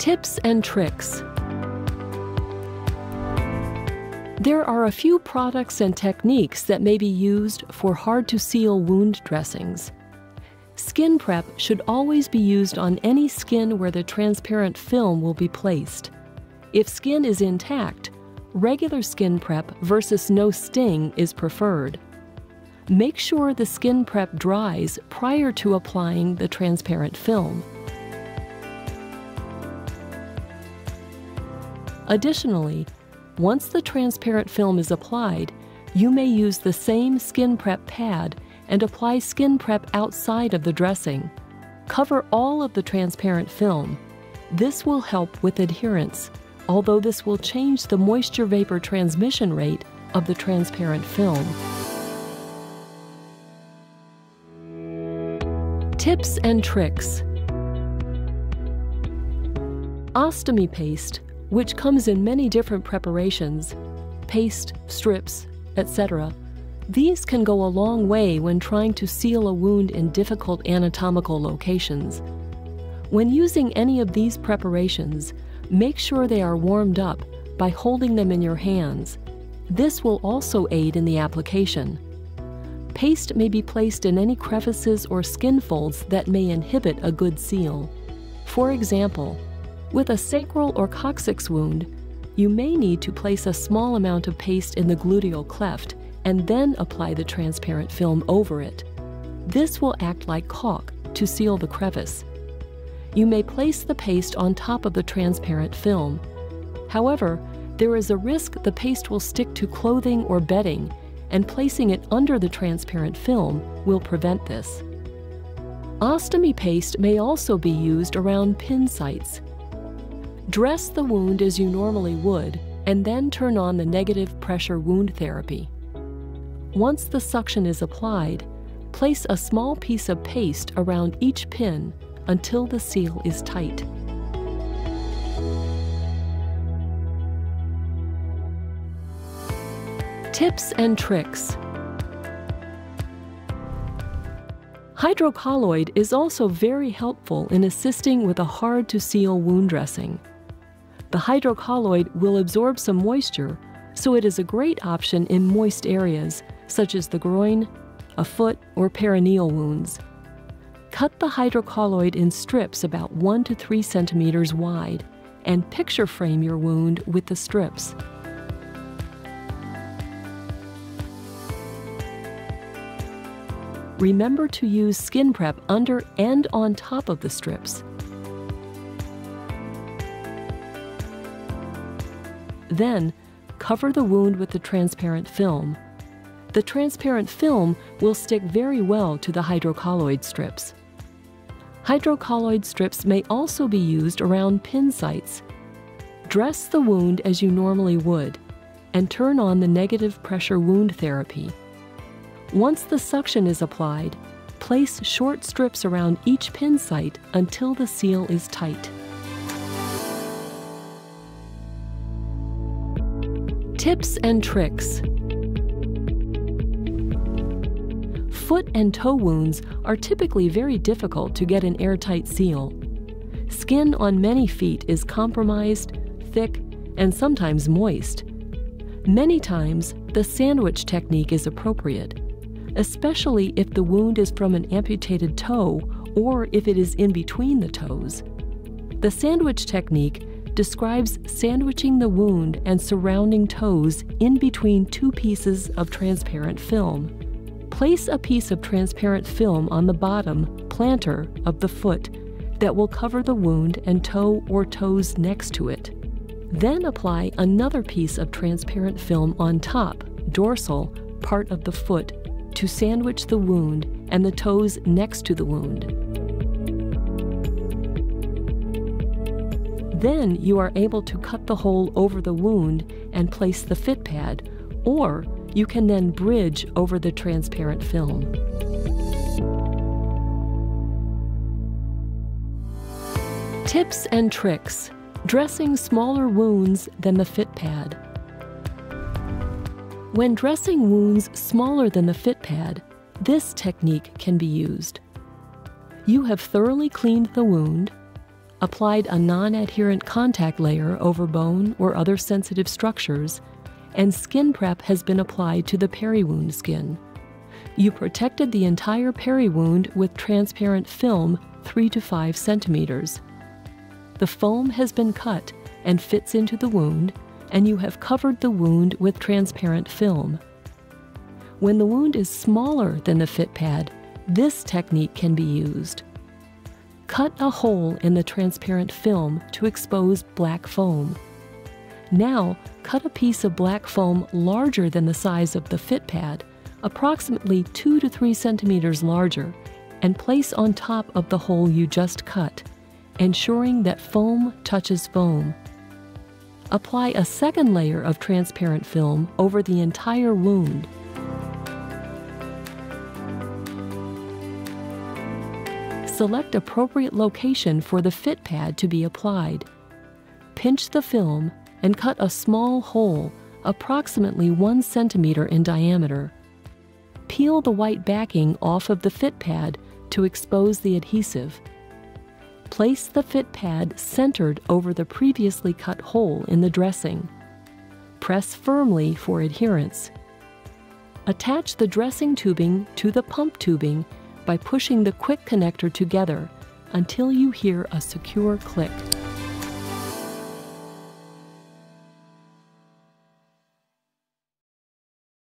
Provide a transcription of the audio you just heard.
Tips and tricks. There are a few products and techniques that may be used for hard to seal wound dressings. Skin prep should always be used on any skin where the transparent film will be placed. If skin is intact, regular skin prep versus no sting is preferred. Make sure the skin prep dries prior to applying the transparent film. Additionally, once the transparent film is applied, you may use the same skin prep pad and apply skin prep outside of the dressing. Cover all of the transparent film. This will help with adherence, although this will change the moisture vapor transmission rate of the transparent film. Tips and tricks. Ostomy paste which comes in many different preparations paste, strips, etc. These can go a long way when trying to seal a wound in difficult anatomical locations. When using any of these preparations, make sure they are warmed up by holding them in your hands. This will also aid in the application. Paste may be placed in any crevices or skin folds that may inhibit a good seal. For example, with a sacral or coccyx wound, you may need to place a small amount of paste in the gluteal cleft and then apply the transparent film over it. This will act like caulk to seal the crevice. You may place the paste on top of the transparent film. However, there is a risk the paste will stick to clothing or bedding, and placing it under the transparent film will prevent this. Ostomy paste may also be used around pin sites. Dress the wound as you normally would, and then turn on the negative pressure wound therapy. Once the suction is applied, place a small piece of paste around each pin until the seal is tight. Tips and tricks. Hydrocolloid is also very helpful in assisting with a hard to seal wound dressing. The hydrocolloid will absorb some moisture, so it is a great option in moist areas, such as the groin, a foot, or perineal wounds. Cut the hydrocolloid in strips about 1 to 3 centimeters wide and picture frame your wound with the strips. Remember to use skin prep under and on top of the strips. Then, cover the wound with the transparent film. The transparent film will stick very well to the hydrocolloid strips. Hydrocolloid strips may also be used around pin sites. Dress the wound as you normally would and turn on the negative pressure wound therapy. Once the suction is applied, place short strips around each pin site until the seal is tight. Tips and tricks. Foot and toe wounds are typically very difficult to get an airtight seal. Skin on many feet is compromised, thick, and sometimes moist. Many times, the sandwich technique is appropriate, especially if the wound is from an amputated toe or if it is in between the toes. The sandwich technique describes sandwiching the wound and surrounding toes in between two pieces of transparent film. Place a piece of transparent film on the bottom, plantar, of the foot that will cover the wound and toe or toes next to it. Then apply another piece of transparent film on top, dorsal, part of the foot to sandwich the wound and the toes next to the wound. Then you are able to cut the hole over the wound and place the FitPad, or you can then bridge over the transparent film. Tips and tricks dressing smaller wounds than the FitPad. When dressing wounds smaller than the FitPad, this technique can be used. You have thoroughly cleaned the wound, applied a non-adherent contact layer over bone or other sensitive structures, and skin prep has been applied to the peri-wound skin. You protected the entire peri-wound with transparent film 3 to 5 centimeters. The foam has been cut and fits into the wound, and you have covered the wound with transparent film. When the wound is smaller than the FitPad, this technique can be used. Cut a hole in the transparent film to expose black foam. Now, cut a piece of black foam larger than the size of the FitPad, approximately 2 to 3 centimeters larger, and place on top of the hole you just cut, ensuring that foam touches foam. Apply a second layer of transparent film over the entire wound. Select appropriate location for the FitPad to be applied. Pinch the film and cut a small hole approximately 1 centimeter in diameter. Peel the white backing off of the FitPad to expose the adhesive. Place the FitPad centered over the previously cut hole in the dressing. Press firmly for adherence. Attach the dressing tubing to the pump tubing by pushing the quick connector together until you hear a secure click.